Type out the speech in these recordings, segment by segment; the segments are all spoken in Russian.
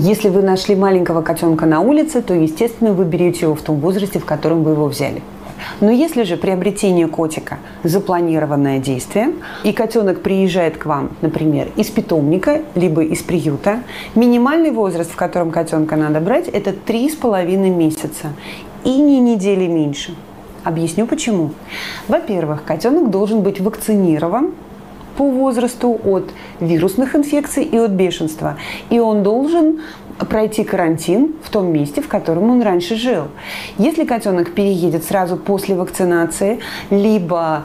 Если вы нашли маленького котенка на улице, то, естественно, вы берете его в том возрасте, в котором вы его взяли. Но если же приобретение котика – запланированное действие, и котенок приезжает к вам, например, из питомника, либо из приюта, минимальный возраст, в котором котенка надо брать, это три с половиной месяца и не недели меньше. Объясню почему. Во-первых, котенок должен быть вакцинирован по возрасту от вирусных инфекций и от бешенства. И он должен пройти карантин в том месте, в котором он раньше жил. Если котенок переедет сразу после вакцинации, либо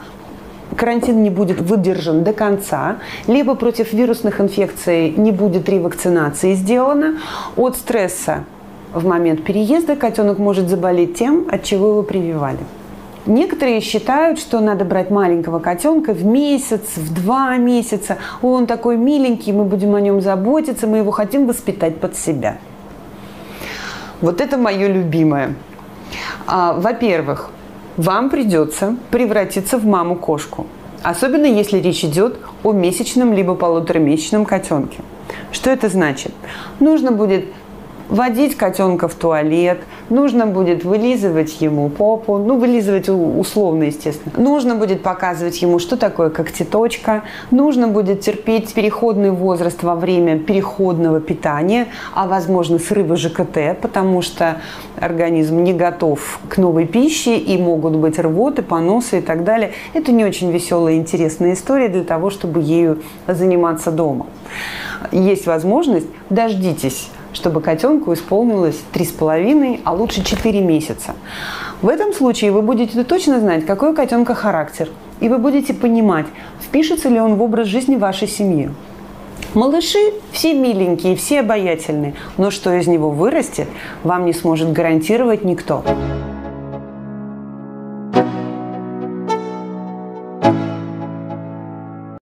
карантин не будет выдержан до конца, либо против вирусных инфекций не будет ревакцинации сделано, от стресса в момент переезда котенок может заболеть тем, от чего его прививали. Некоторые считают, что надо брать маленького котенка в месяц, в два месяца. Он такой миленький, мы будем о нем заботиться, мы его хотим воспитать под себя. Вот это мое любимое. А, во-первых, вам придется превратиться в маму-кошку. Особенно если речь идет о месячном либо полуторамесячном котенке. Что это значит? Нужно будет водить котенка в туалет, нужно будет вылизывать ему попу, ну, вылизывать условно, естественно. Нужно будет показывать ему, что такое когтеточка, нужно будет терпеть переходный возраст во время переходного питания, а, возможно, срыва ЖКТ, потому что организм не готов к новой пище и могут быть рвоты, поносы и так далее. Это не очень веселая и интересная история для того, чтобы ею заниматься дома. Есть возможность, дождитесь чтобы котенку исполнилось 3,5, а лучше 4 месяца. В этом случае вы будете точно знать, какой у котенка характер, и вы будете понимать, впишется ли он в образ жизни вашей семьи. Малыши все миленькие, все обаятельные, но что из него вырастет, вам не сможет гарантировать никто.